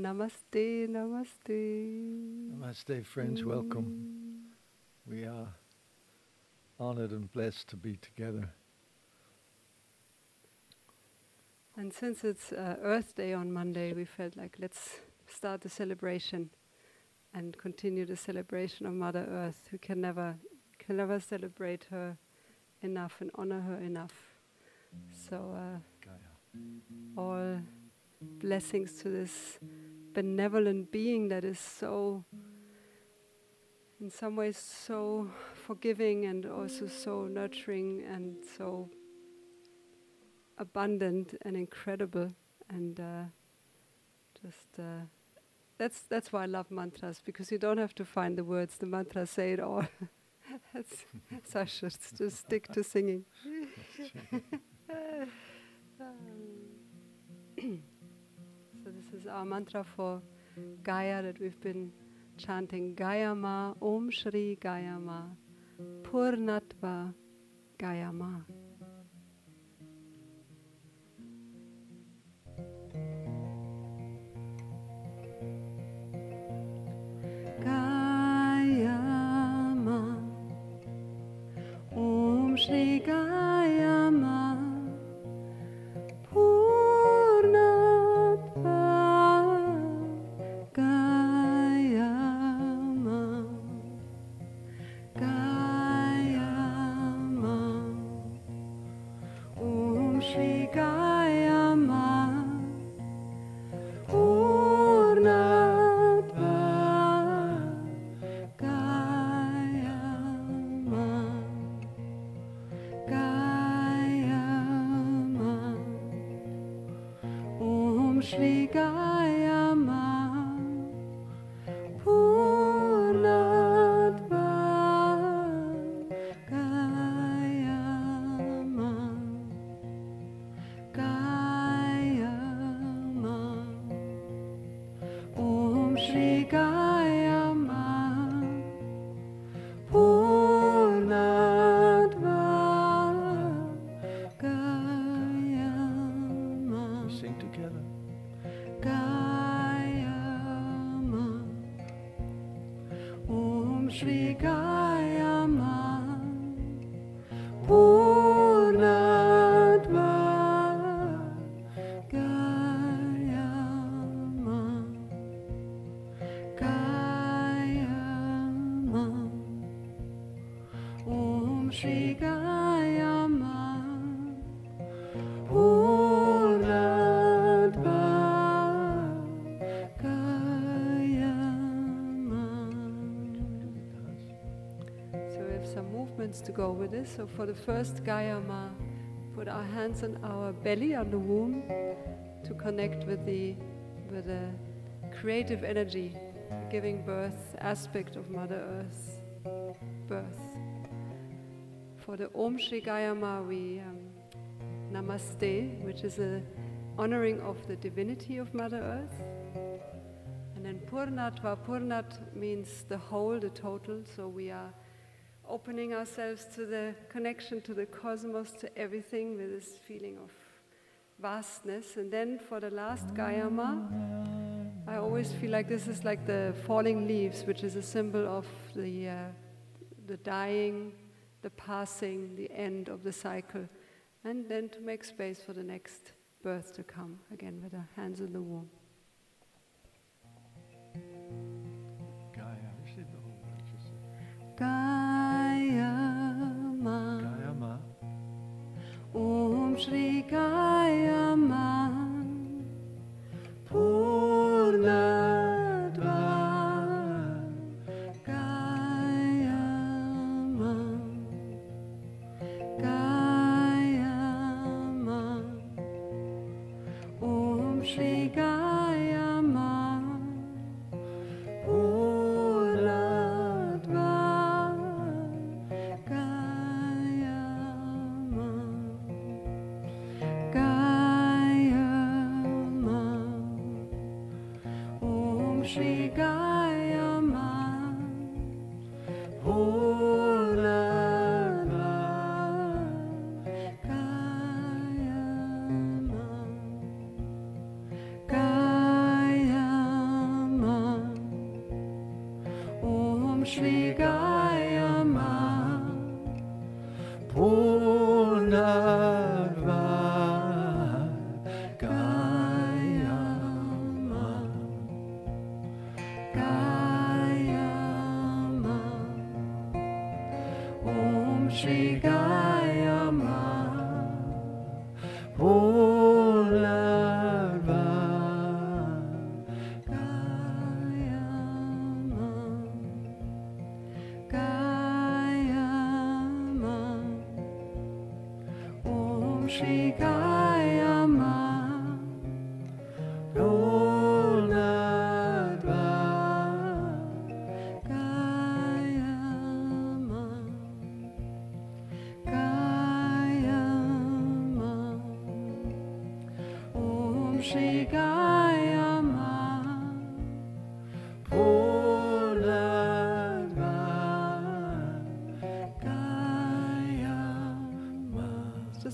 Namaste, namaste. Namaste, friends. Welcome. We are honored and blessed to be together. And since it's uh, Earth Day on Monday, we felt like let's start the celebration and continue the celebration of Mother Earth. We can never, can never celebrate her enough and honor her enough. So, uh, all blessings to this benevolent being that is so, in some ways, so forgiving and also so nurturing and so abundant and incredible. And uh, just uh, that's that's why I love mantras because you don't have to find the words; the mantras say it all. I should just stick to singing. this is our mantra for Gaia that we've been chanting Gaia Ma, Om Shri Gaia Ma, Purnatva Gaia Ma. Movements to go with this. So for the first Gaia Ma, put our hands on our belly, on the womb, to connect with the with the creative energy, giving birth aspect of Mother Earth birth. For the Om Shri Gaia Ma, we um, Namaste, which is a honoring of the divinity of Mother Earth. And then Purnatva, Purnat means the whole, the total. So we are opening ourselves to the connection to the cosmos, to everything with this feeling of vastness. And then for the last Gaia Ma, I always feel like this is like the falling leaves, which is a symbol of the, uh, the dying, the passing, the end of the cycle. And then to make space for the next birth to come, again with our hands in the womb. Gaia. Ma, Gaia Ma. Om Shri Gaia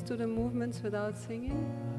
Do the movements without singing.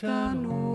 está no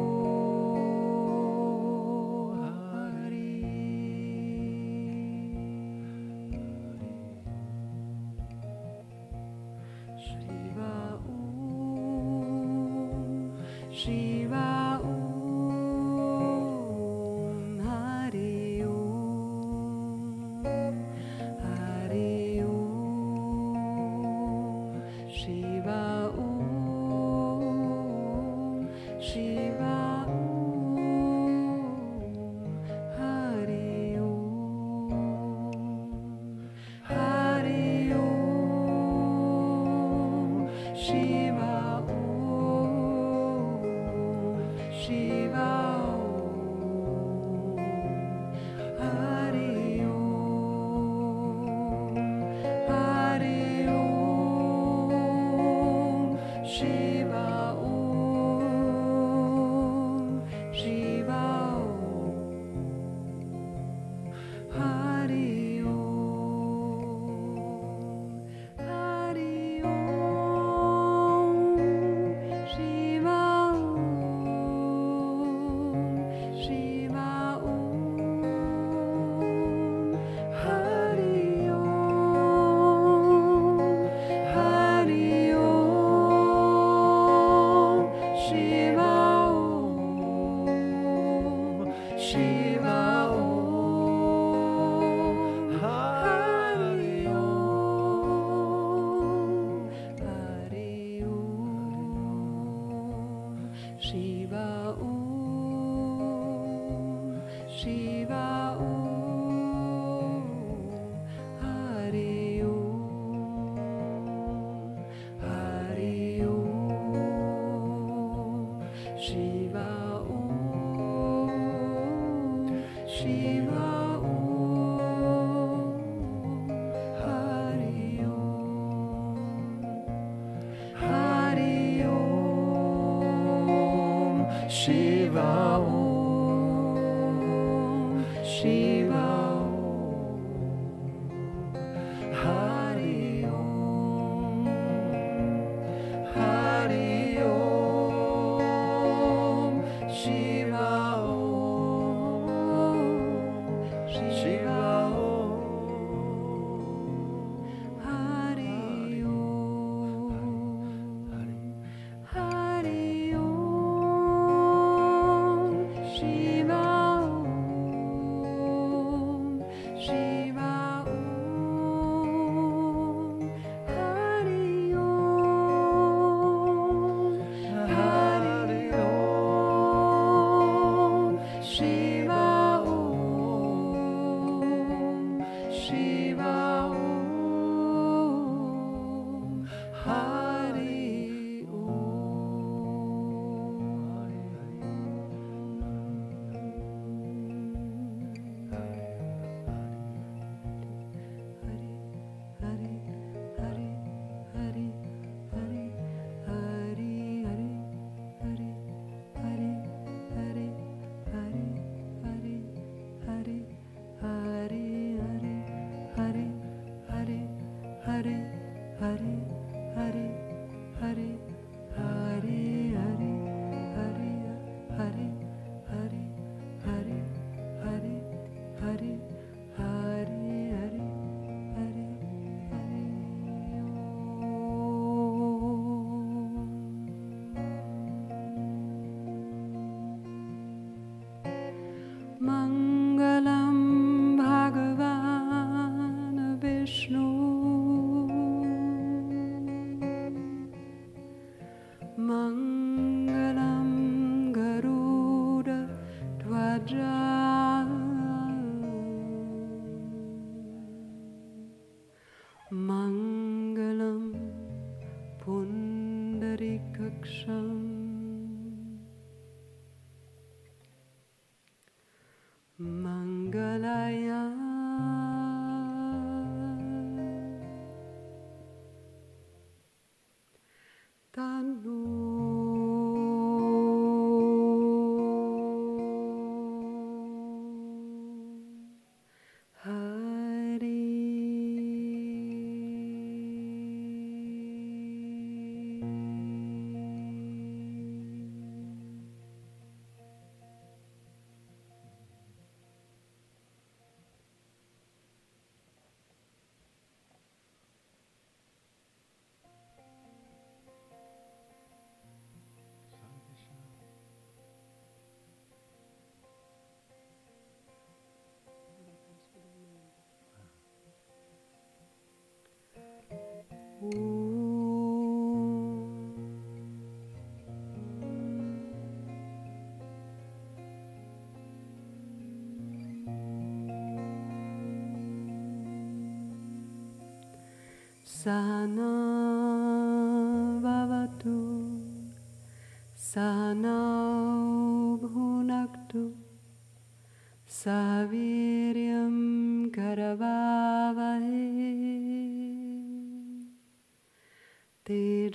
Sana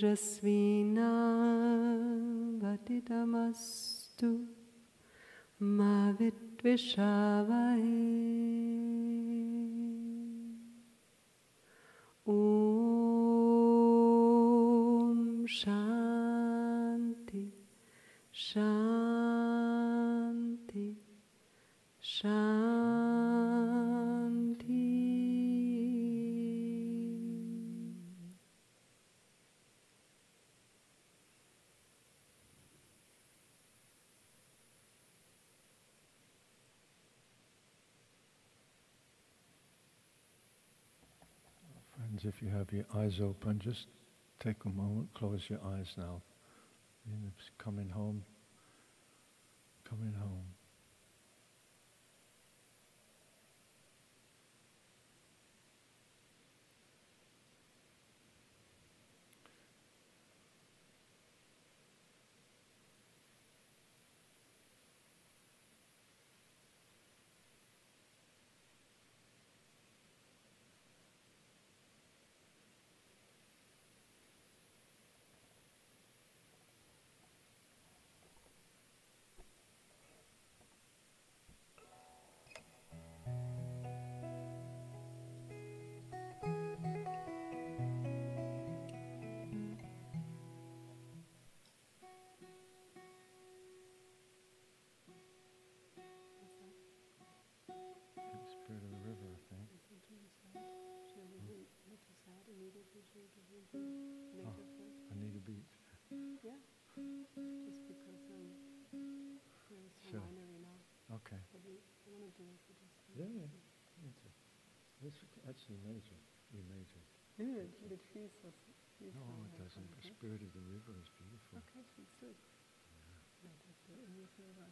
Tejasvina Bhatitamastu Mavitvishavai Om Shanti Shanti Shanti Your eyes open, just take a moment, close your eyes now. Coming home, coming home. Oh, Anita Beach. Yeah, just because um, there's a Sure. winery now, Okay. but we I want to do it for just. Yeah, yeah. That's, it. that's that's E major. Major. Yeah, but it feels so. No, it like doesn't. The something. spirit of the river is beautiful. Okay, feels good. Let us do it in your favor.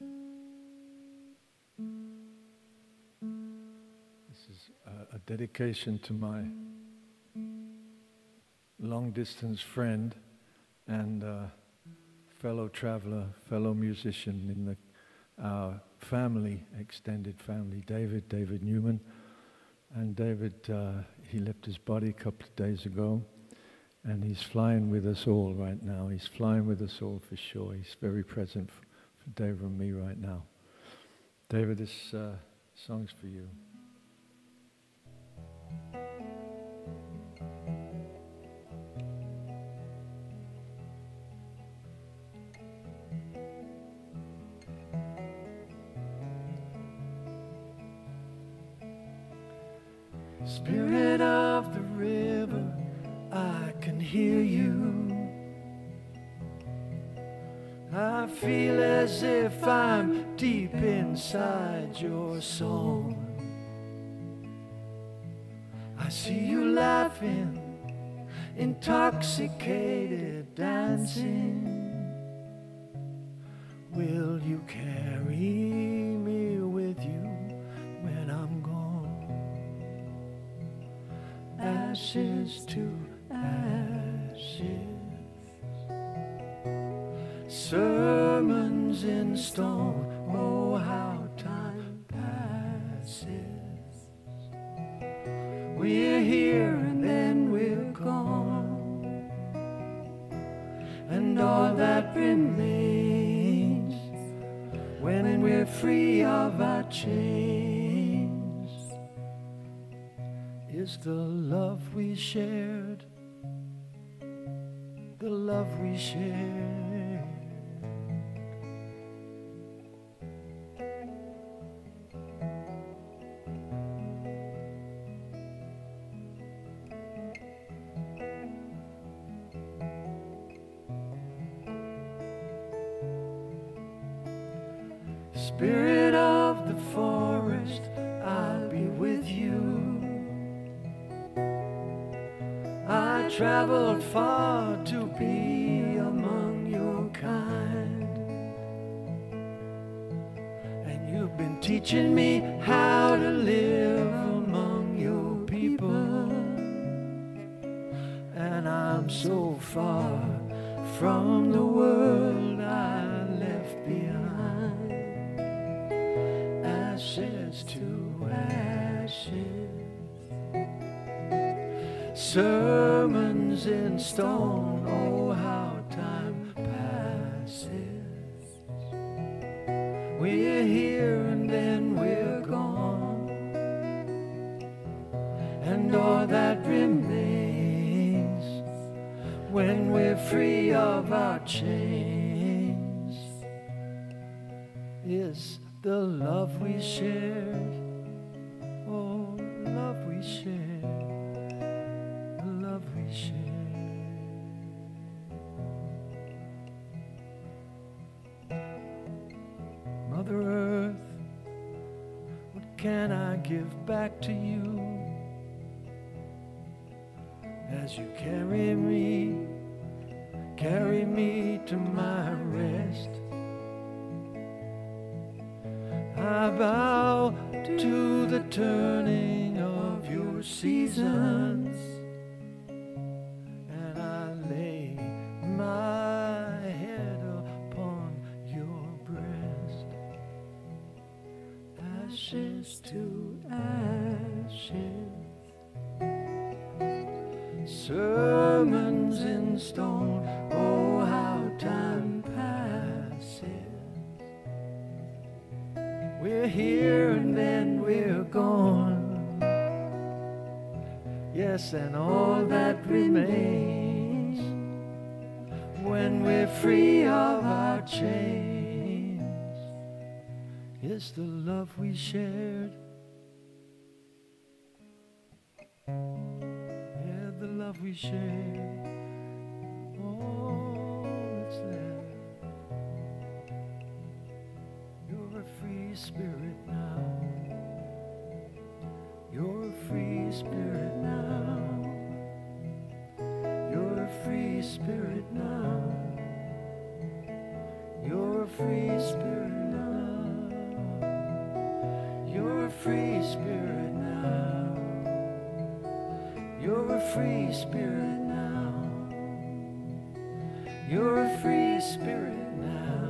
This a, dedication to my long distance friend and uh, fellow traveler, fellow musician in the, our family, extended family, David, David Newman. And David, uh, he left his body a couple of days ago, and he's flying with us all right now. He's flying with us all for sure. He's very present for, for Deva and me right now. David, this uh, song's for you. Spirit of the river, I can hear you. I feel as if I'm deep inside your song. I see you laughing, intoxicated, dancing. Will you carry me with you when I'm gone? Ashes to ashes, sermons in stone. Oh, how here and then we're gone. And all that remains when we're free of our chains is the love we shared. The love we shared. From the world I left behind. Ashes to ashes sermons in stone. Oh, how love we shared. Oh, love we shared love we share. Mother Earth, what can I give back to you as you carry me, carry me to my rest? Bow to the turning of your seasons and I lay my head upon your breast. Ashes to ashes, sermons in stone. We're here and then we're gone. Yes, and all that remains when we're free of our chains is the love we shared. Yeah, the love we shared. Free spirit now. You're a free spirit now. You're a free spirit now. You're a free spirit now. You're a free spirit now. You're a free spirit now. You're a free spirit now.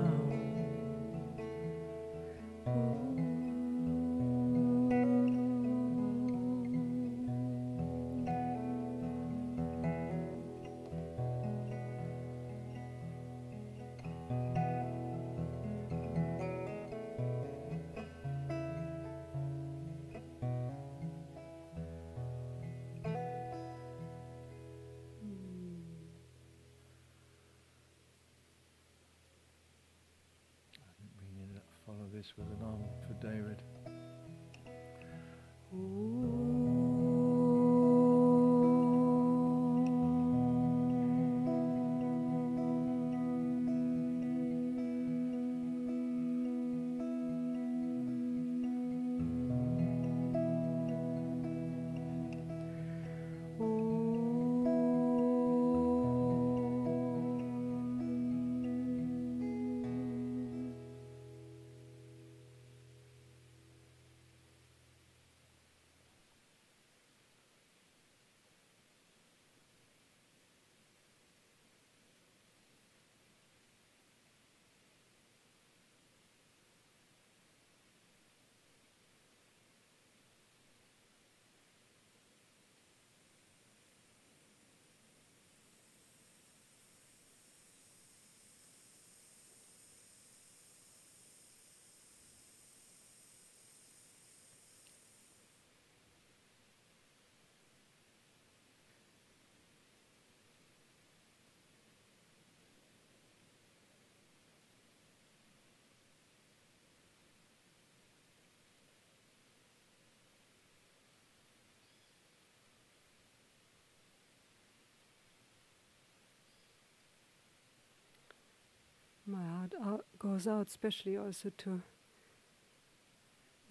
Out, goes out, especially also to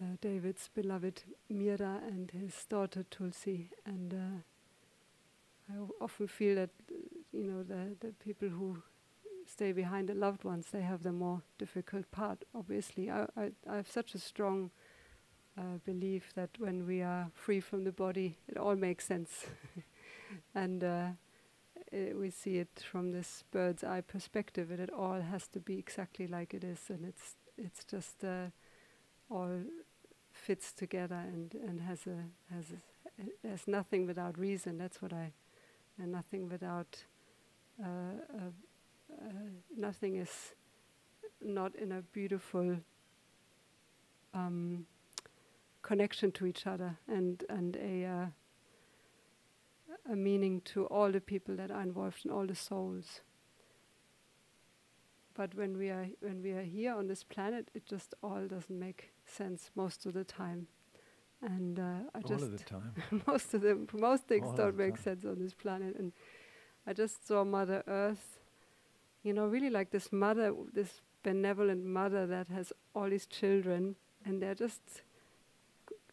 uh, David's beloved Mira and his daughter Tulsi. And uh, I often feel that, uh, you know, the, the people who stay behind the loved ones, they have the more difficult part, obviously. I, I, I have such a strong uh, belief that when we are free from the body, it all makes sense. and uh, we see it from this bird's eye perspective, that it all has to be exactly like it is, and it's it's just uh, all fits together and, and has a has a, there's nothing without reason. That's what I and nothing without uh, nothing is not in a beautiful um, connection to each other and and a uh, a meaning to all the people that are involved in all the souls. But when we are when we are here on this planet, it just all doesn't make sense most of the time, and uh, I All just of the time. most of them most things All don't make time. sense on this planet, and I just saw Mother Earth, you know, really like this mother, this benevolent mother that has all these children, and they're just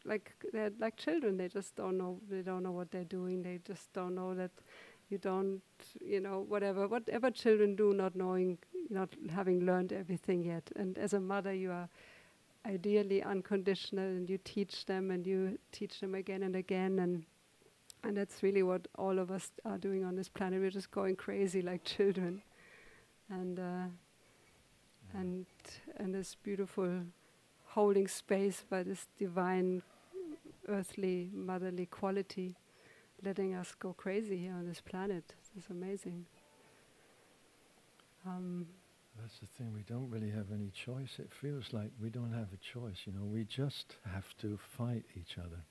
like they're like children. They just don't know. They don't know what they're doing. They just don't know that you don't, you know, whatever whatever children do, not knowing, not having learned everything yet. And as a mother, you are ideally unconditional, and you teach them, and you teach them again and again, and and that's really what all of us are doing on this planet. We're just going crazy like children, and uh, and and this beautiful holding space by this divine, earthly, motherly quality, letting us go crazy here on this planet. It's amazing. Um, That's the thing, we don't really have any choice. It feels like we don't have a choice, you know. We just have to fight each other.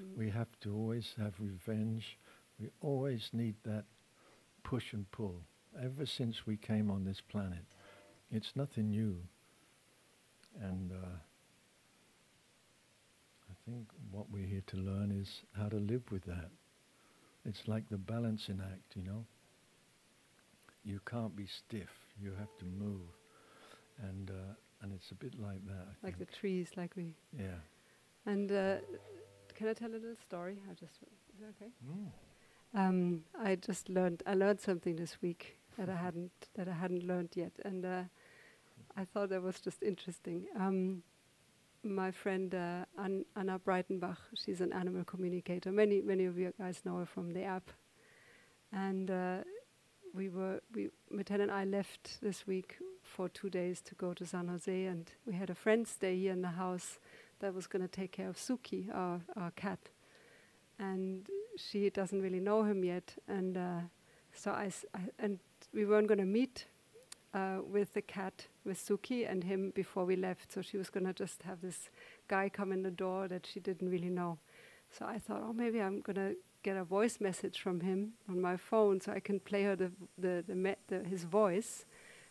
mm, We have to always have revenge. We always need that push and pull. Ever since we came on this planet, it's nothing new. And uh, think what we're here to learn is how to live with that. It's like the balancing act, you know. You can't be stiff. You have to move, and uh, and it's a bit like that. I like the trees, like we. yeah. And uh, can I tell a little story? I just is that okay? Mm. Um, I just learned. I learned something this week that I hadn't that I hadn't learned yet, and uh, I thought that was just interesting. Um, my friend uh, An- Anna Breytenbach, she's an animal communicator. Many many of you guys know her from the app, and uh, we were we Miten and I left this week for two days to go to San Jose, and we had a friend stay here in the house that was going to take care of Suki, our our cat, and she doesn't really know him yet, and uh, so I, and we weren't going to meet uh, with the cat with Suki and him before we left. So she was going to just have this guy come in the door that she didn't really know. So I thought, oh, maybe I'm going to get a voice message from him on my phone, so I can play her the the, the, the his voice.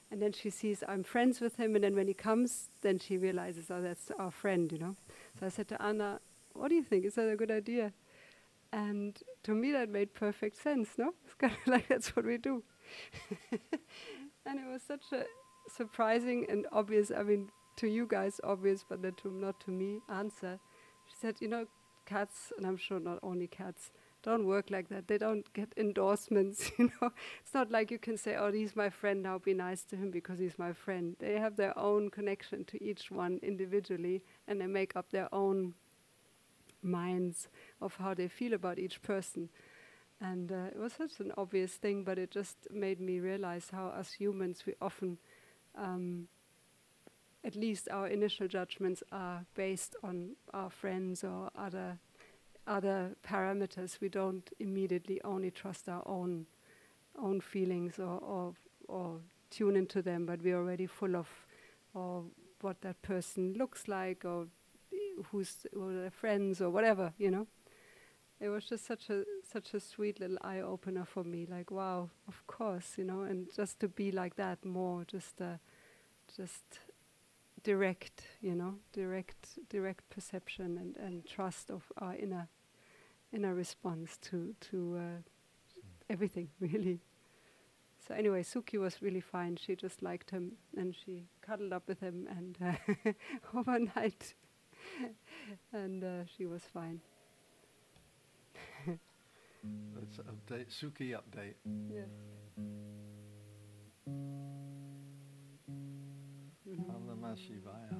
And then she sees I'm friends with him, and then when he comes, then she realizes, oh, that's our friend, you know. So I said to Anna, what do you think? Is that a good idea? And to me, that made perfect sense, no? It's kind of like that's what we do. and it was such a surprising and obvious, I mean, to you guys, obvious, but not to, not to me, answer. She said, you know, cats, and I'm sure not only cats, don't work like that. They don't get endorsements, you know. It's not like you can say, oh, he's my friend, now be nice to him because he's my friend. They have their own connection to each one individually, and they make up their own minds of how they feel about each person. And uh, it was such an obvious thing, but it just made me realize how, as humans, we often, um, at least our initial judgments are based on our friends or other other parameters. We don't immediately only trust our own own feelings or or, or tune into them, but we're already full of or what that person looks like or who's or their friends or whatever, you know. It was just such a such a sweet little eye opener for me. Like, wow, of course, you know, and just to be like that more, just uh, just direct, you know, direct direct perception and, and trust of our inner inner response to to uh, everything, really. so anyway, Suki was really fine. She just liked him, and she cuddled up with him, and uh, overnight, and uh, she was fine. That's update, Suki update. Yes. Om Namah Shivaya.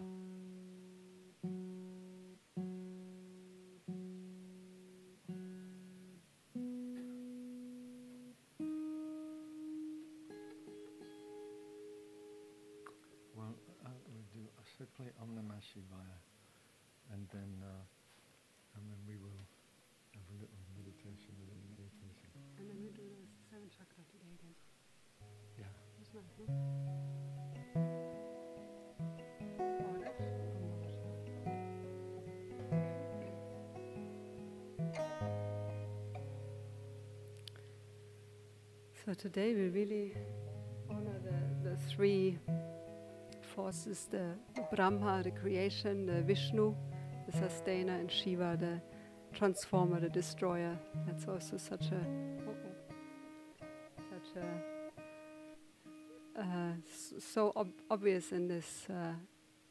Well, uh, we do a simply Om Namah Shivaya, and then uh, and then we will the seven chakra today again. Yeah. That's nice, no? Oh, that's So today we really honor the, the three forces the Brahma, the creation, the Vishnu, the sustainer, and Shiva, the transformer, the destroyer. That's also such a so ob- obvious in this uh,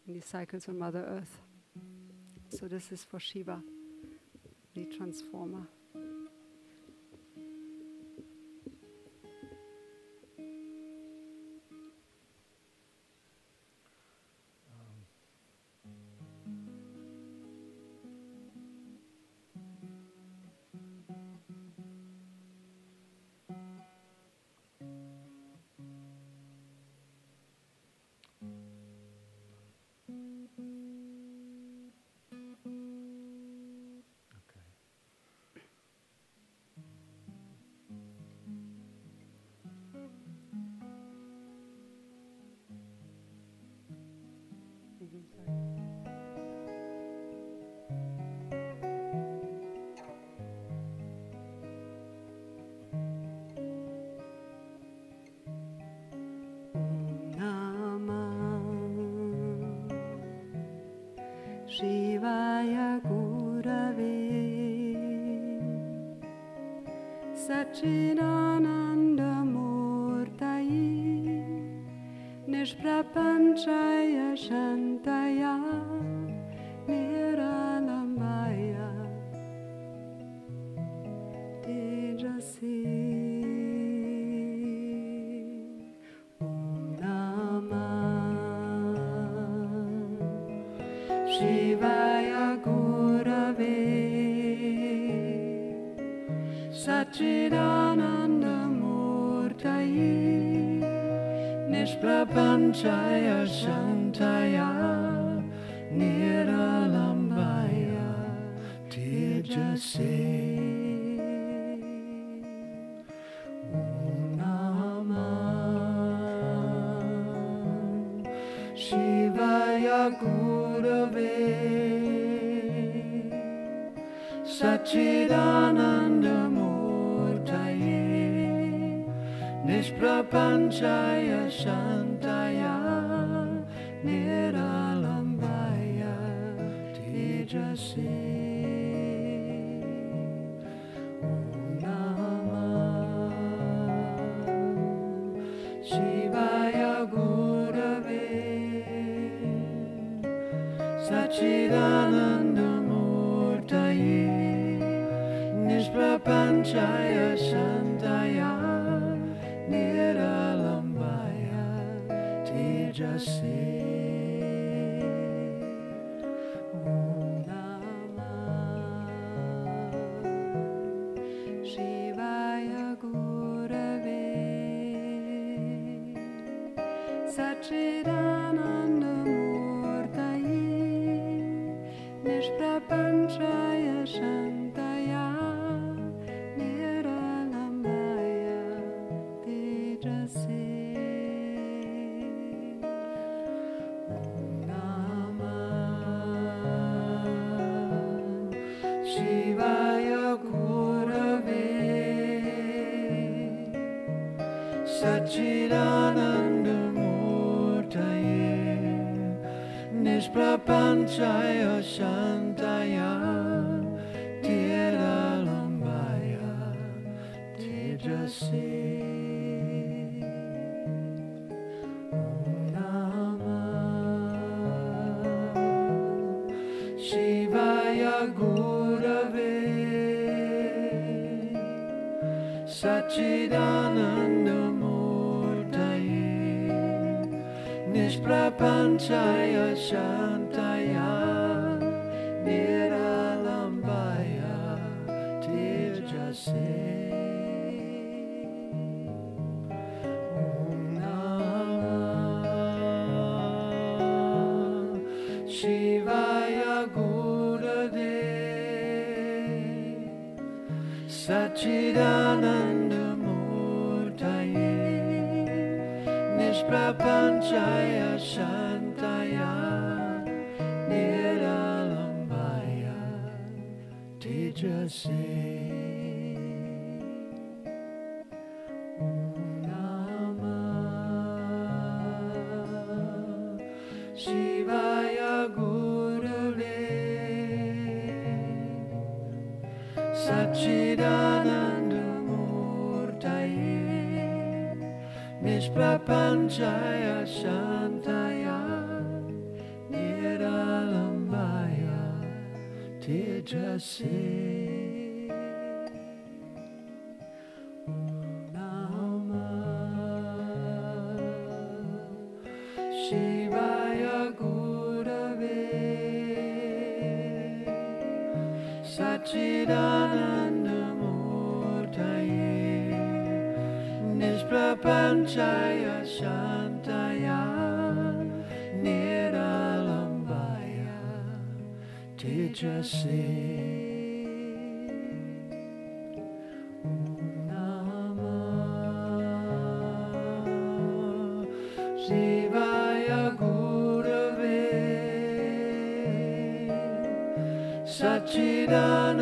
in these cycles on Mother Earth. So this is for Shiva, the transformer.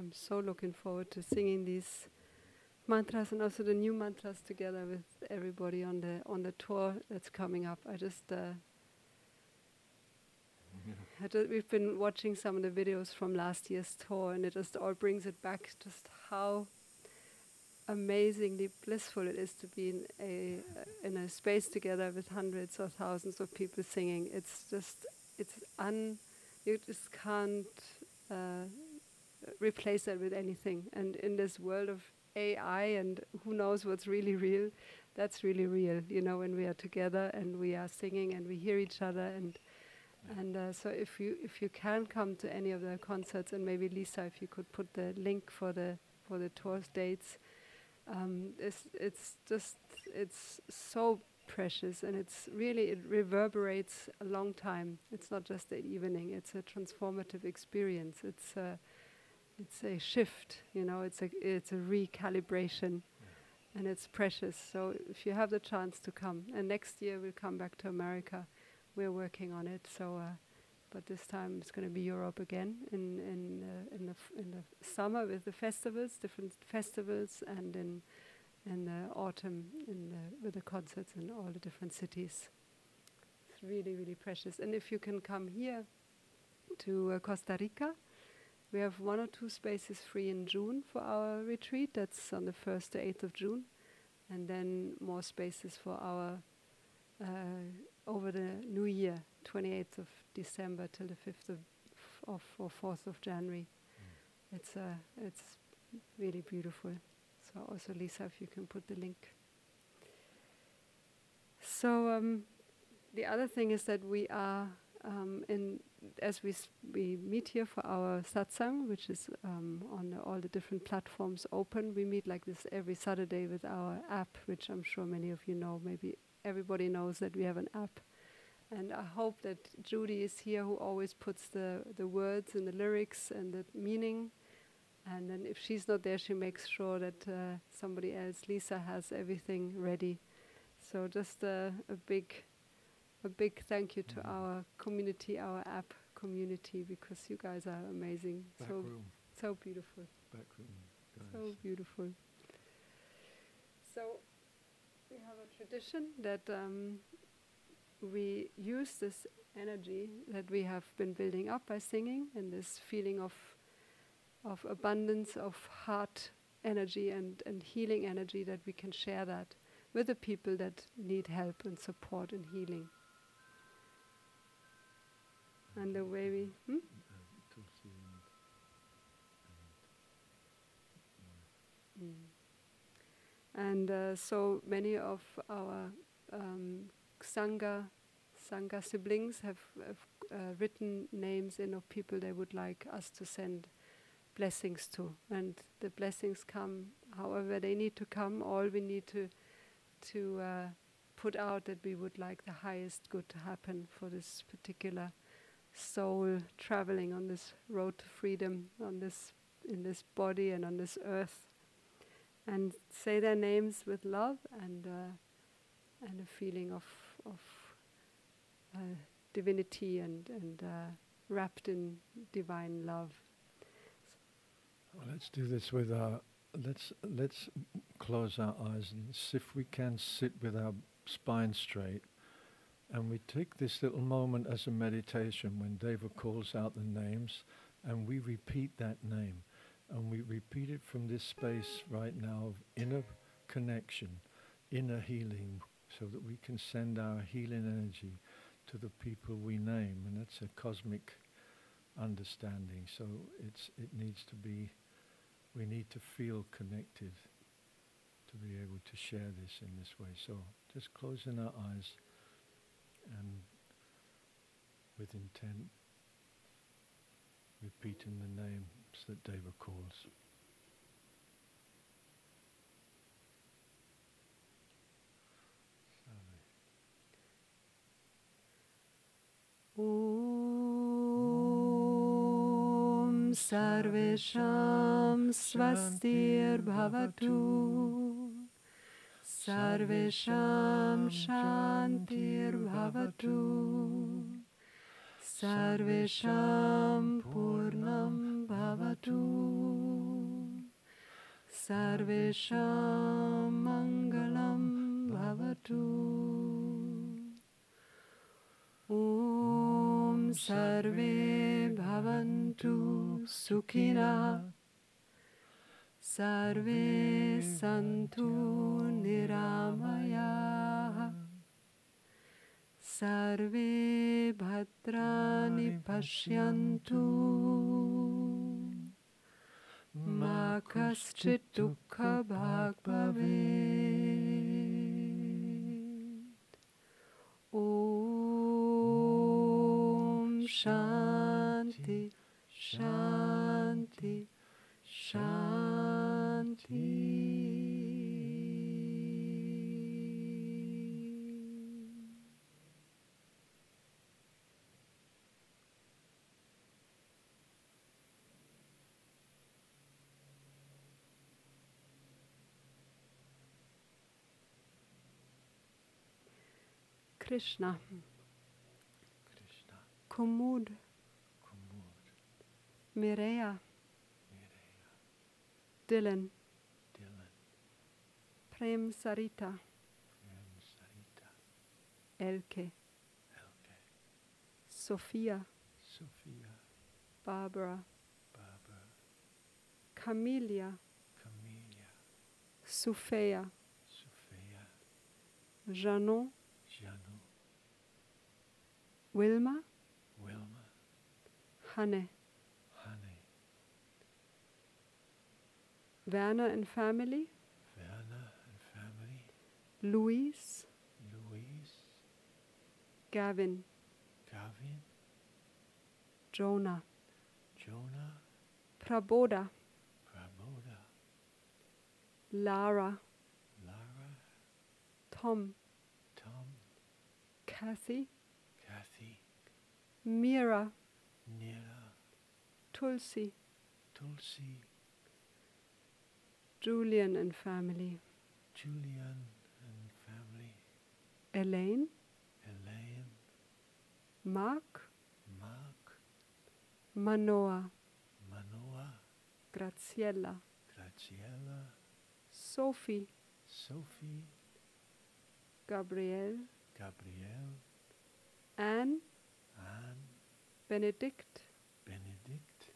I'm so looking forward to singing these mantras and also the new mantras together with everybody on the on the tour that's coming up. I just, uh, I ju- we've been watching some of the videos from last year's tour, and it just all brings it back. Just how amazingly blissful it is to be in a uh, in a space together with hundreds or thousands of people singing. It's just it's un you just can't uh, replace that with anything. And in this world of AI and who knows what's really real, that's really real. You know, when we are together and we are singing and we hear each other and. And uh, so, if you if you can come to any of the concerts, and maybe Lisa, if you could put the link for the for the tour dates, um, it's it's just it's so precious, and it's really it reverberates a long time. It's not just an evening; it's a transformative experience. It's a it's a shift, you know. It's a it's a recalibration, and it's precious. So if you have the chance to come, and next year we'll come back to America, we're working on it. So uh, but this time it's going to be Europe again in in uh, in the f- in the summer with the festivals, different festivals, and in in the autumn in the, with the concerts in all the different cities. It's really really precious. And if you can come here to uh, Costa Rica, we have one or two spaces free in June for our retreat. That's on the first to eighth of June, and then more spaces for our uh, over the new year, 28th of December till the 5th of, of or 4th of January. It's uh, it's really beautiful. So also Lisa, if you can put the link. So um, the other thing is that we are um, in as we we meet here for our satsang, which is um, on all the different platforms open. We meet like this every Saturday with our app, which I'm sure many of you know. Maybe everybody knows that we have an app. And I hope that Judy is here, who always puts the, the words and the lyrics and the meaning. And then if she's not there, she makes sure that uh, somebody else, Lisa, has everything ready. So just uh, a big, a big thank you to Mhm. our community, our app community, because you guys are amazing. Back so room, so beautiful. back room, guys. So beautiful. So we have a tradition that um, we use this energy that we have been building up by singing and this feeling of of abundance of heart energy and, and healing energy that we can share that with the people that need help and support and healing. And the way we hmm? And, Mm. And uh, so many of our um, Sangha, Sangha siblings have, have uh, written names in of people they would like us to send blessings to. And the blessings come however they need to come. All we need to, to uh, put out that we would like the highest good to happen for this particular soul traveling on this road to freedom, on this, in this body and on this earth and say their names with love and uh, and a feeling of of uh, divinity and and uh, wrapped in divine love. Well, let's do this with our. Let's let's close our eyes and see if we can sit with our spine straight, and we take this little moment as a meditation when Deva calls out the names, and we repeat that name, and we repeat it from this space right now of inner connection, inner healing, so that we can send our healing energy to the people we name, and that's a cosmic understanding. So it's it needs to be we need to feel connected to be able to share this in this way. So just closing our eyes and with intent repeating the names that Deva calls. Om Sarvesham Swastirbhavatu सर्वेषां शान्तिर्भवतु सर्वेषां पूर्णं भवतु सर्वेषां मङ्गलं भवतु ॐ सर्वे भवन्तु सुखिनः सर्वे सन्तु निरामयाः सर्वे भद्राणि पश्यन्तु मा कश्चित् दुःखभाग् भवेत् ॐ शान्ति शान्ति शान्ति Krishna. Krishna. Kumud, Kumud, Mireya, Mireya, Dylan, Prem Sarita, Prem Sarita, Elke, Elke, Sophia, Sophia, Barbara, Barbara, Camelia, Camelia, Janon, Janu, Wilma, Wilma, Hanne, Werner and family, Louise, Louise, Gavin, Gavin, Jonah, Jonah, Praboda, Pramoda, Lara, Lara, Tom, Tom, Kathy, Kathy, Mira, Nira, Tulsi, Tulsi, Julian and family, Julian Elaine, Elaine, Mark, Mark, Manoa, Manoa, Graziella, Graciela, Sophie, Sophie, Gabrielle, Gabrielle, Anne, Anne, Benedict, Benedict,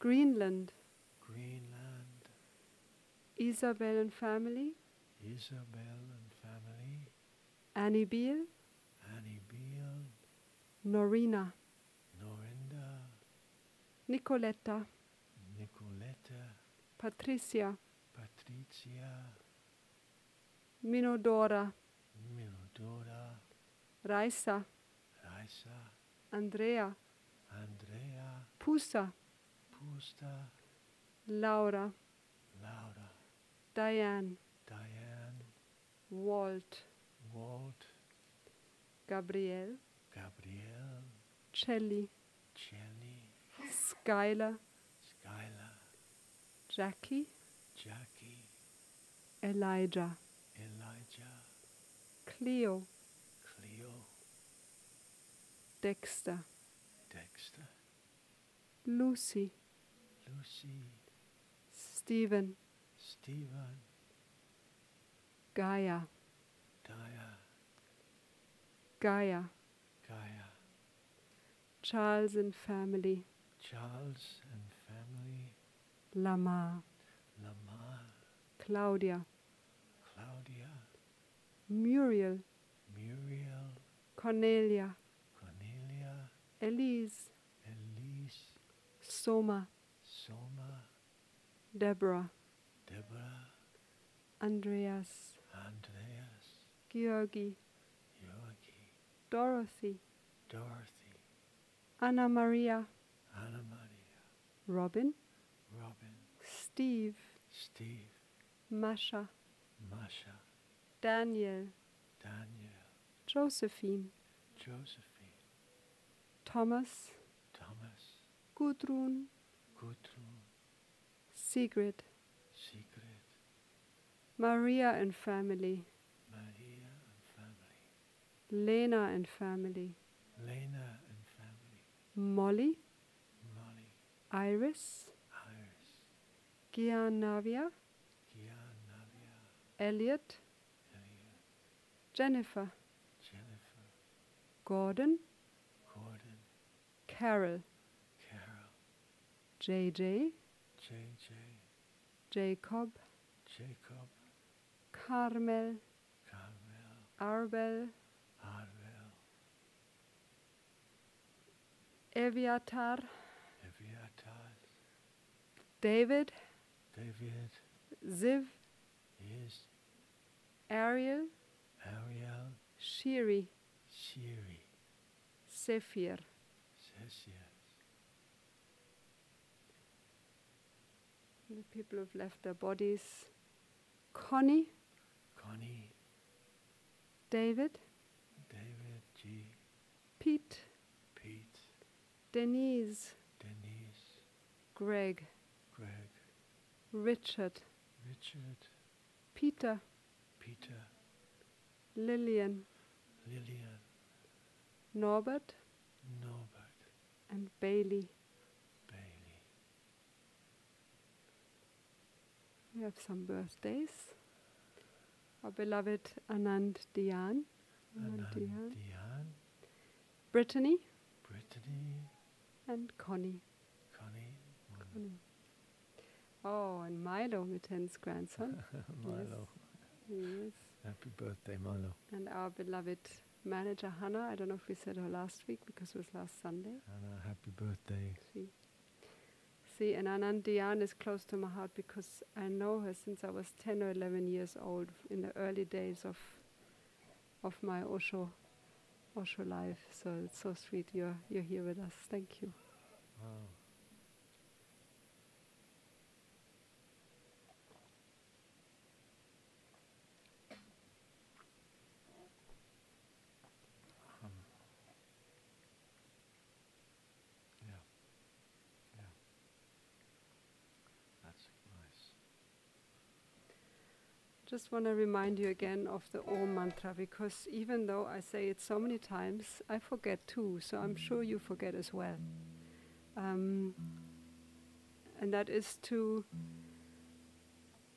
Greenland, Greenland, Isabel and family, Isabel and family, Annie Beal, Annie Beal, Norina, Norinda, Nicoletta, Nicoletta, Patricia, Patricia, Minodora, Milodora, Raisa, Raisa, Andrea, Andrea, Pusa, Pusta, Laura, Laura, Diane, Diane, Walt, Walt, Gabrielle, Gabrielle, Shelley, Skylar, Skylar, Jackie, Jackie, Elijah, Elijah, Cleo, Cleo, Dexter, Dexter, Lucy, Lucy, Stephen, Stephen, Gaia, Dia, Gaia, Gaia, Charles and family, Charles and family, Lamar, Lamar, Claudia, Claudia, Muriel, Muriel, Cornelia, Cornelia, Elise, Elise, Soma, Soma, Deborah, Deborah, Andreas, Georgi, Yogi, Dorothy, Dorothy, Anna Maria, Anna Maria, Robin, Robin, Steve, Steve, Masha, Masha, Daniel, Daniel, Josephine, Josephine, Thomas, Thomas, Gudrun, Gudrun, Sigrid, Sigrid, Maria and family, Maria and family, Lena and family, Lena and family, Molly, Molly, Iris, Iris, Gianavia, Gianavia, Elliot, Elliot, Jennifer, Jennifer, Gordon, Gordon, Carol, Carol, JJ, JJ, Jacob, Jacob, Carmel, Carmel, Arbel, Eviatar, Eviatar, David, David, Ziv, is Ariel, Ariel, Shiri, Shiri, Sephir, Cecilia, the people who've left their bodies, Connie, Connie, David, David, G, Pete, Denise, Denise, Greg, Greg, Richard, Richard, Peter, Peter, Lillian, Lillian, Norbert, Norbert, and Bailey. Bailey. We have some birthdays. Our beloved Anand Dian, Anand Anand Dian, Dian. Brittany, Brittany. And Connie. Connie. Connie. Oh, and Milo, Miten's grandson. Milo. yes. Happy birthday, Milo. And our beloved manager Hannah. I don't know if we said her last week because it was last Sunday. Anna, happy birthday. See, see, and Anand Dian is close to my heart because I know her since I was 10 or 11 years old in the early days of of my Osho Osho life. So it's so sweet you're you're here with us. Thank you. Wow. Um, yeah. Yeah. That's nice. Just want to remind you again of the Om mantra because even though I say it so many times, I forget too. So I'm sure you forget as well. Um, and that is to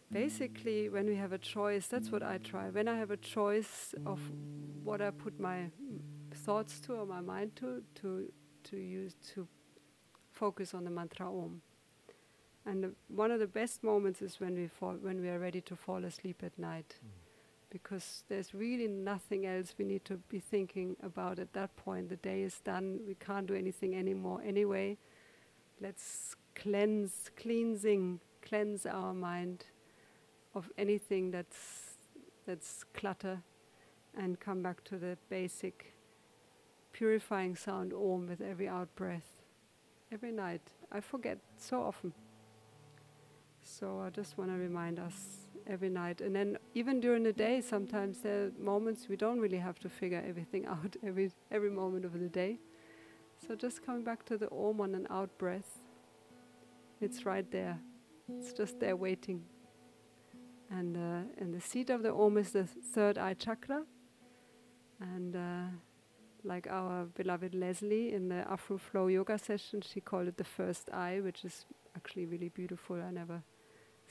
basically, when we have a choice, that's what I try. When I have a choice of what I put my mm, thoughts to or my mind to, to to use to focus on the mantra Om. And the, one of the best moments is when we fall, when we are ready to fall asleep at night, mm. because there's really nothing else we need to be thinking about at that point. The day is done. We can't do anything anymore anyway. Let's cleanse, cleansing, cleanse our mind of anything that's that's clutter, and come back to the basic purifying sound Om with every out breath. Every night. I forget so often. So I just want to remind us every night. And then even during the day, sometimes there are moments we don't really have to figure everything out every, every moment of the day. So just coming back to the Om on an out breath. It's right there. It's just there waiting. And, uh, and the seat of the Om is the third eye chakra. And uh, like our beloved Leslie in the Afro Flow yoga session, she called it the first eye, which is actually really beautiful. I never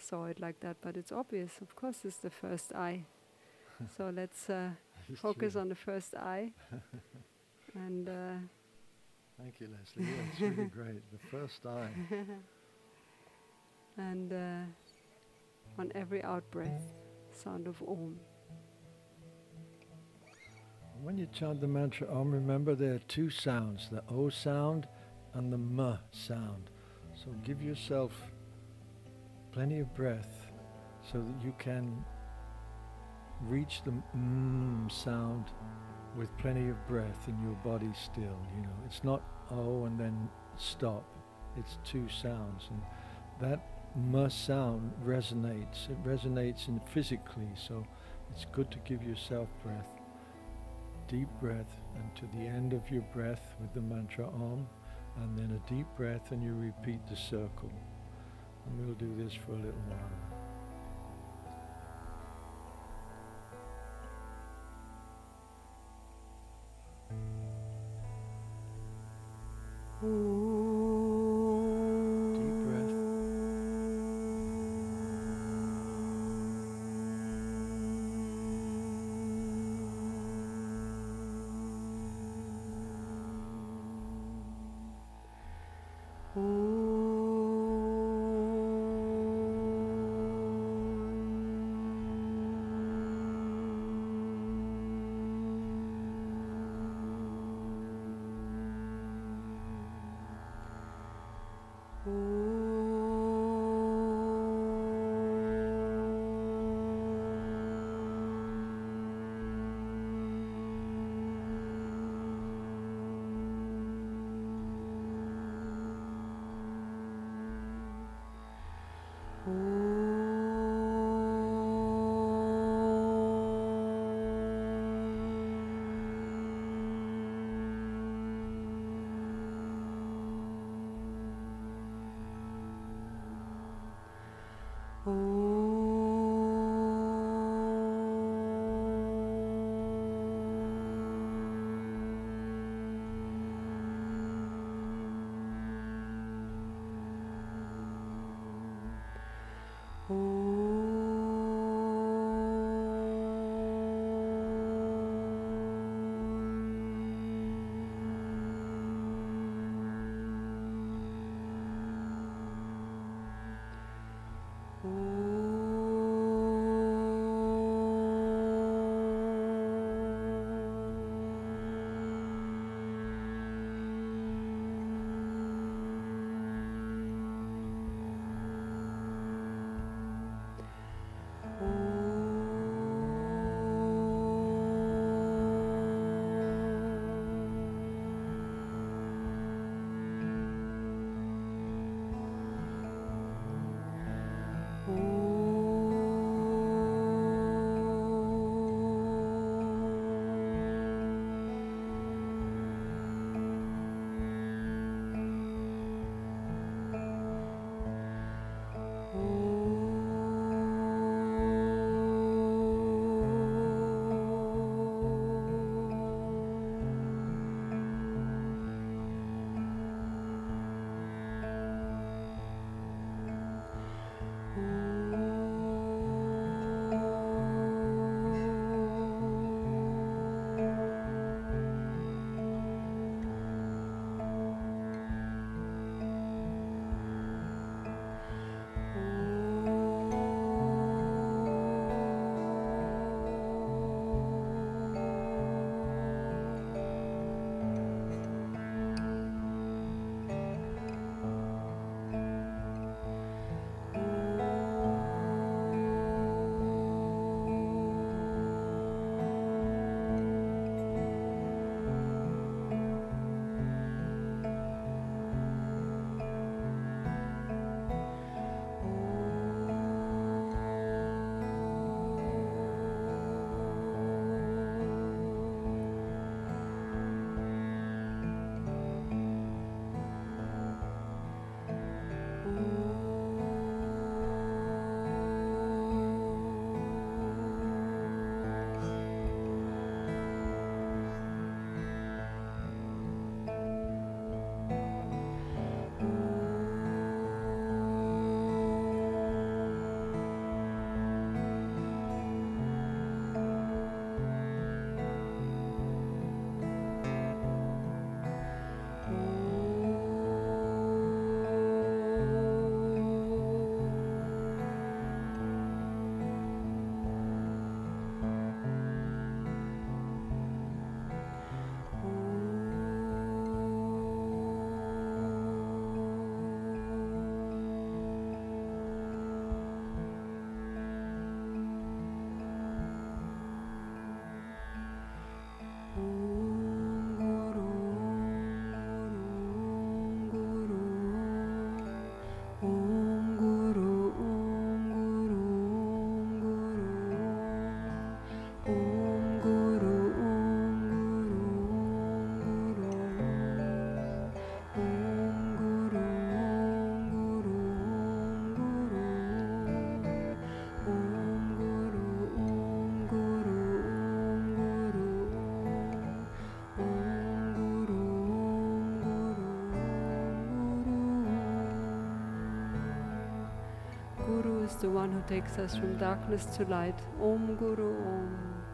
saw it like that, but it's obvious. Of course, it's the first eye. so let's uh, focus true. on the first eye. and uh, Thank you, Leslie. Yeah, it's really great. The first eye. and uh, on every out breath, sound of Om. When you chant the mantra Om, remember there are two sounds, the O sound and the M sound. So give yourself plenty of breath so that you can reach the M sound with plenty of breath in your body still. You know, it's not oh and then stop. It's two sounds. And that M sound resonates. It resonates in physically, so it's good to give yourself breath deep breath and to the end of your breath with the mantra Om, and then a deep breath and you repeat the circle. And we'll do this for a little while. Deep is the one who takes us from darkness to light. Om Guru Om.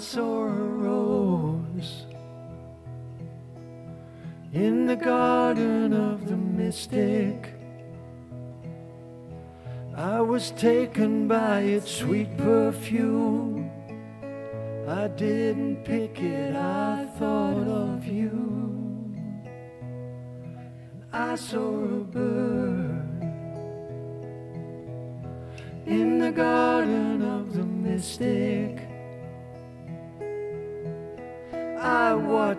Saw a rose in the garden of the mystic. I was taken by its sweet perfume. I didn't pick it, I thought of you. I saw a bird in the garden of the mystic.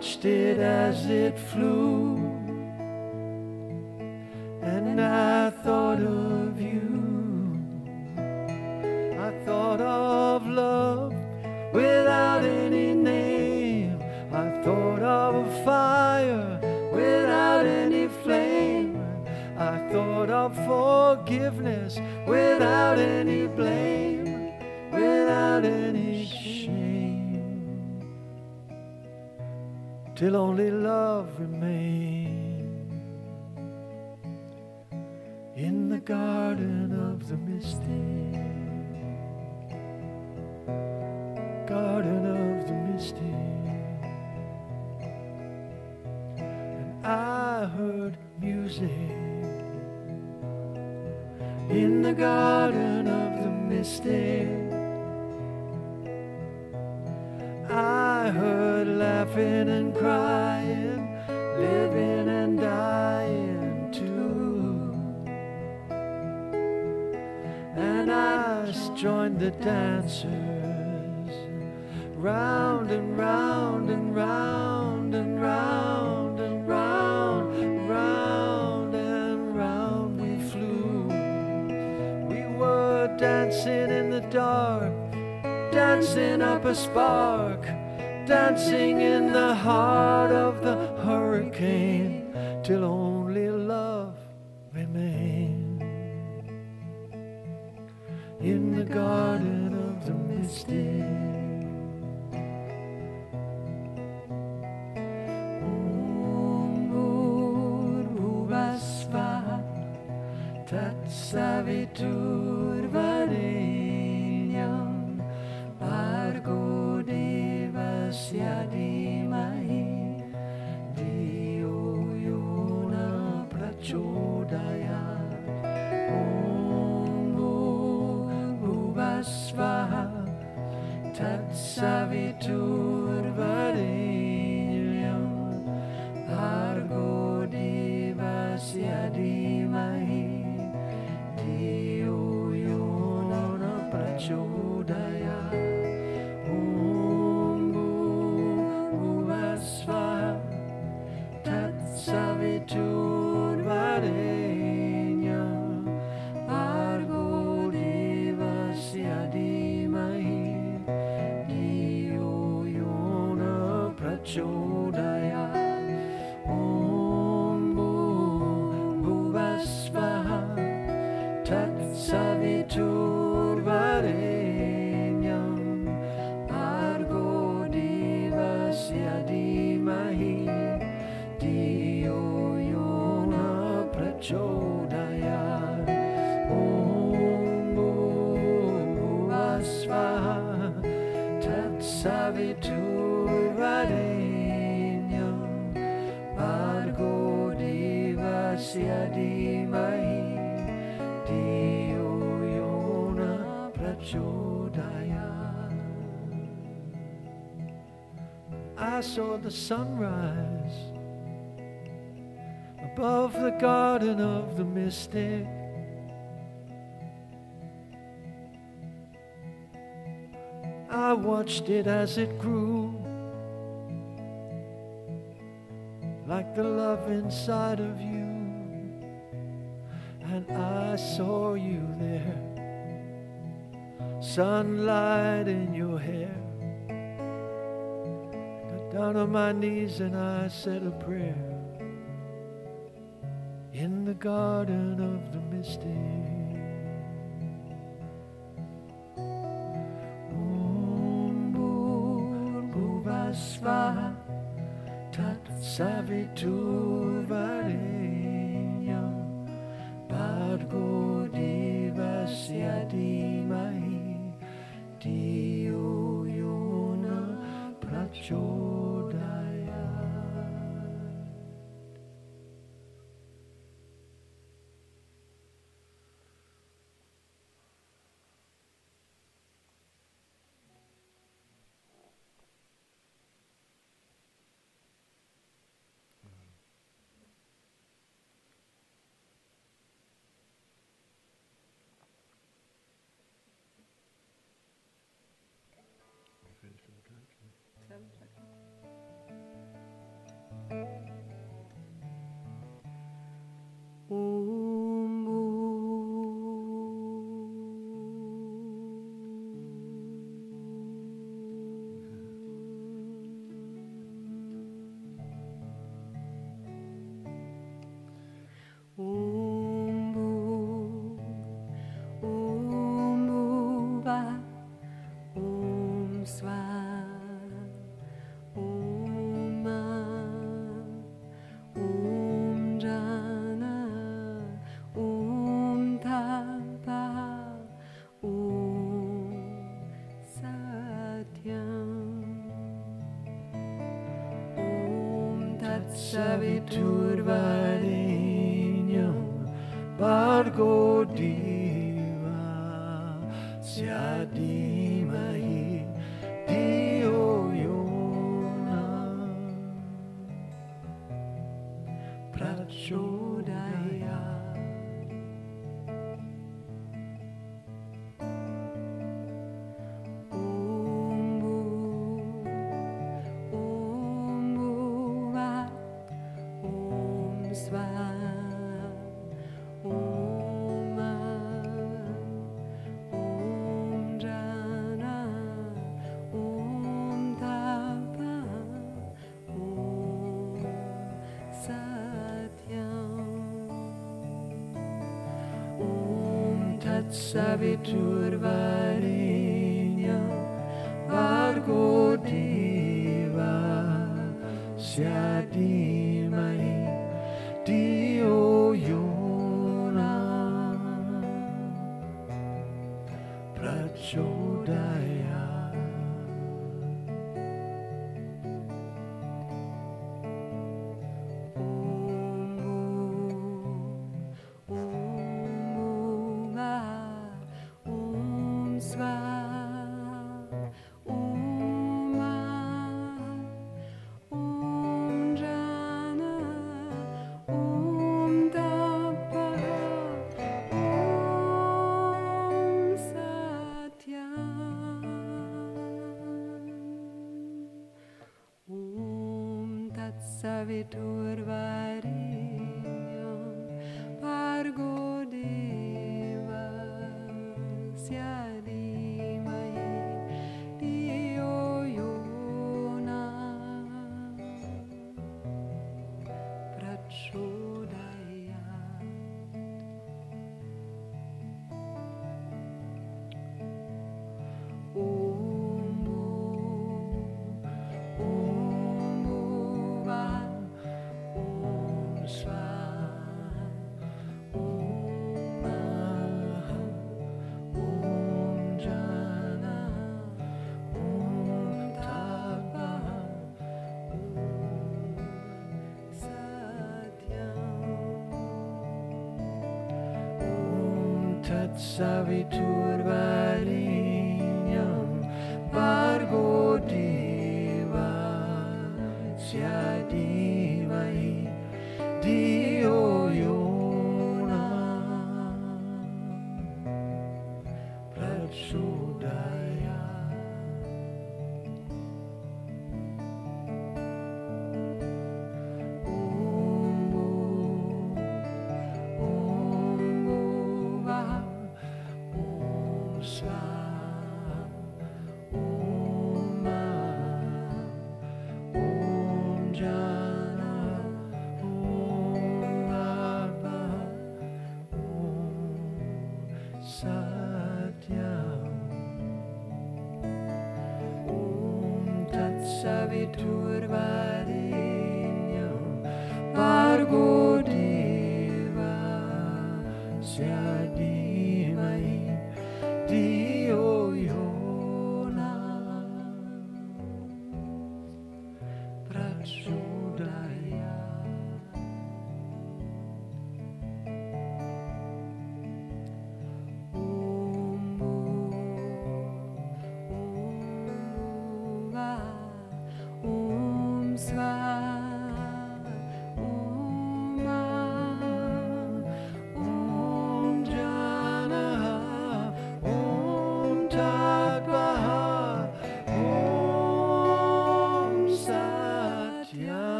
Watched it as it flew, love remained in the garden of the mystic. Garden of the mystic. And I heard music in the garden of the mystic. I heard laughing and crying, I joined the dancers round and round and round and round and round, round and round we flew. We were dancing in the dark, dancing up a spark, dancing in the heart of the hurricane till the garden of the mystic. Savitur Savitur I saw the sunrise above the garden of the mystic. I watched it as it grew, like the love inside of you, and I saw you there, sunlight in your hair. Down on my knees and I said a prayer. In the garden of the mystic. Bhuvasvaha Tat Savitur Varenyam Bhargo Devasya Dhimahi Dio Yona Prachodayat Saviturvarenyam Saviturvarenyam Bhargo Diva Syadimahi Dio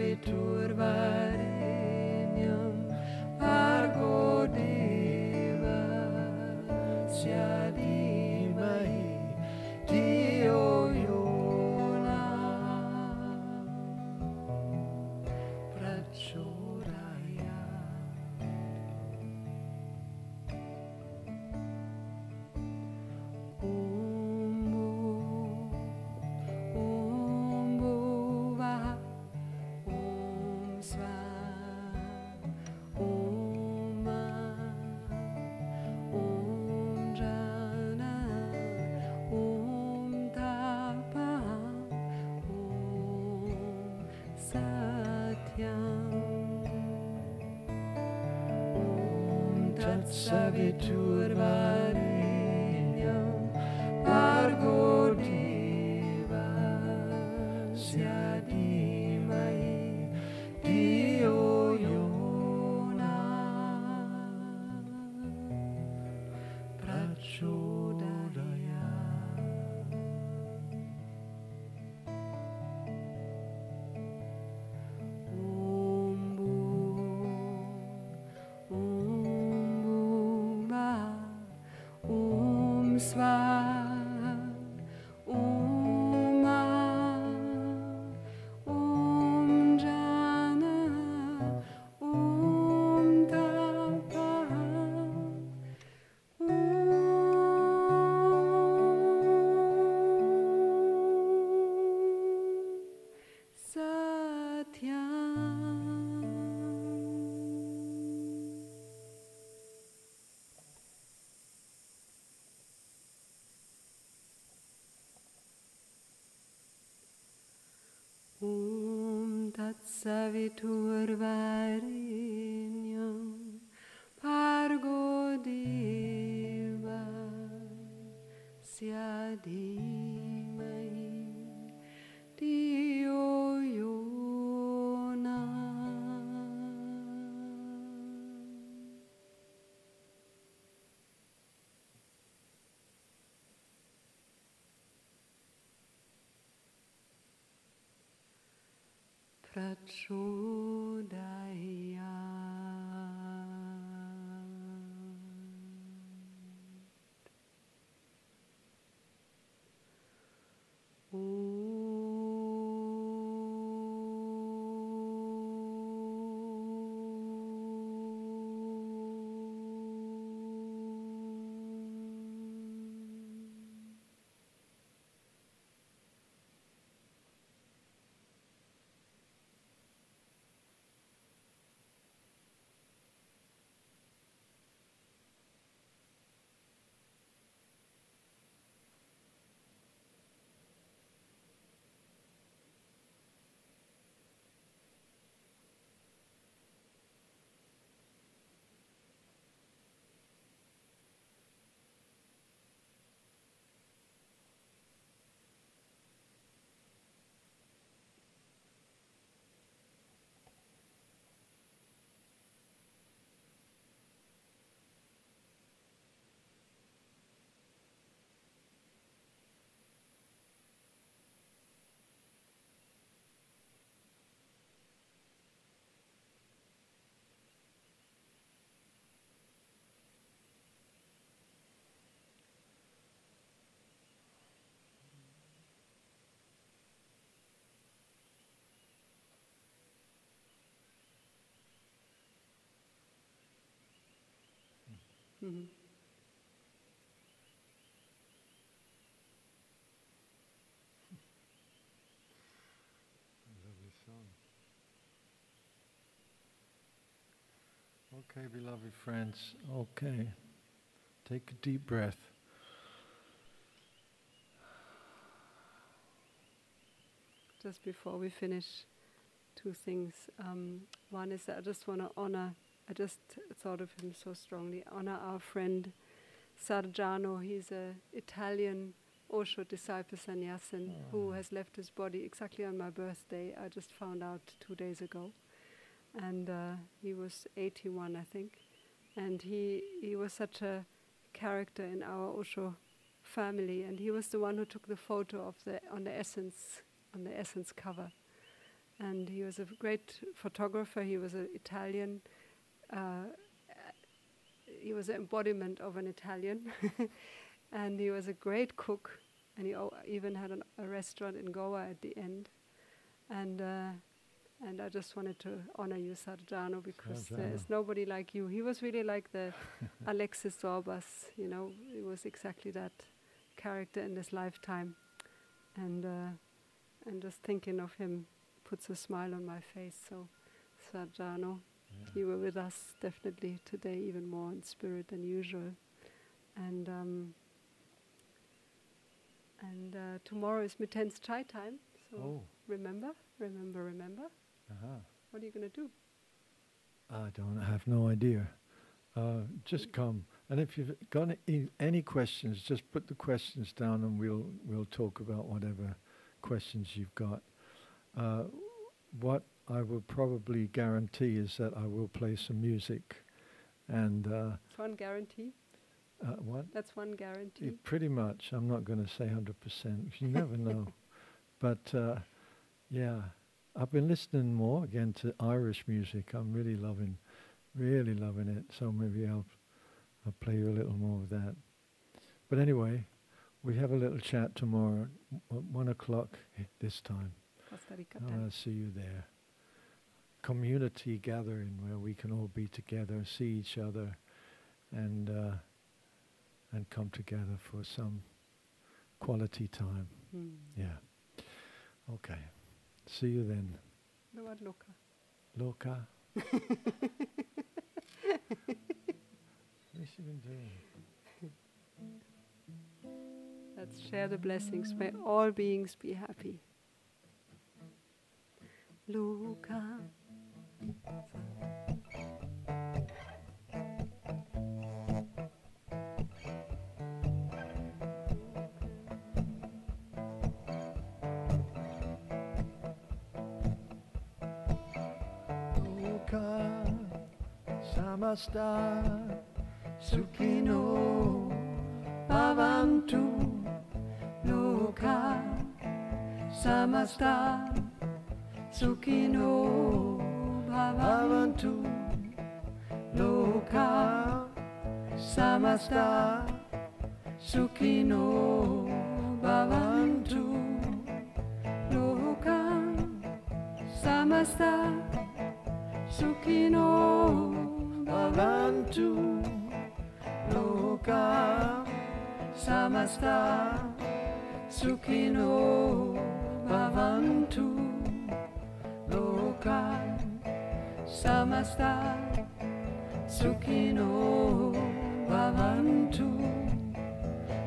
savitur varenyam Tat Savitur savitur vai. Mhm. Song. Okay, beloved friends. Okay. Take a deep breath. Just before we finish, two things. Um, one is that I just want to honor, I just thought of him so strongly, honor our friend Sarjano. He's a Italian Osho disciple sannyasin who has left his body exactly on my birthday. I just found out two days ago. And uh, he was 81, I think. And he, he was such a character in our Osho family. And he was the one who took the photo of the, on the essence on the essence cover. and he was a great photographer. He was an Italian. Uh, he was an embodiment of an Italian, and he was a great cook. And he o- even had an, a restaurant in Goa at the end. And uh, and I just wanted to honor you, Sarjano, because there's nobody like you. He was really like the Alexis Zorbas, you know. He was exactly that character in this lifetime, and uh, and just thinking of him puts a smile on my face. So, Sarjano, yeah. you were with us definitely today, even more in spirit than usual, and. Um, and uh, tomorrow is Miten's chai time, so oh. remember, remember, remember. Uh-huh. What are you going to do? I don't have no idea. Uh, just come, and if you've got any questions, just put the questions down, and we'll we'll talk about whatever questions you've got. Uh, what I will probably guarantee is that I will play some music, and uh, it's one guarantee. Uh, what? That's one guarantee. pretty much. I'm not going to say 100%. You never know. But uh, yeah, I've been listening more again to Irish music. I'm really loving, really loving it. So maybe I'll, I'll play you a little more of that. But anyway, we have a little chat tomorrow at one o'clock this time. Costa Rica I'll see you there. Community gathering where we can all be together, see each other, and uh, and come together for some quality time. Mm. Yeah. Okay. See you then. The word loka. Loka. What's she been doing? Let's share the blessings. May all beings be happy. Loka. Samasta sukhino bhavantu loka samasta sukhino bhavantu loka samasta sukhino bhavantu loka samasta sukhino bhavantu loka samasta sukhino bhavantu loka samasta sukhino bhavantu.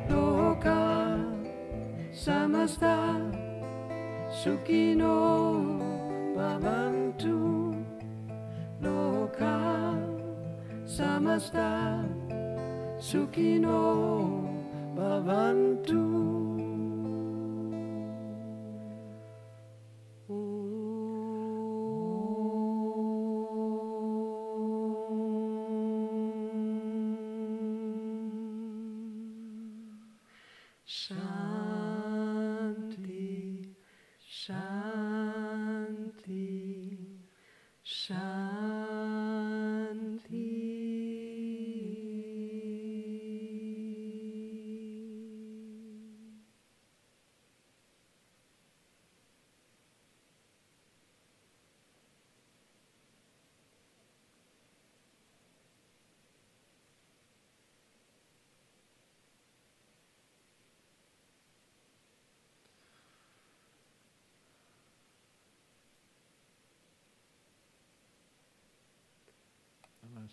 Loka samasta sukhino bhavantu. Loka samasta bhavantu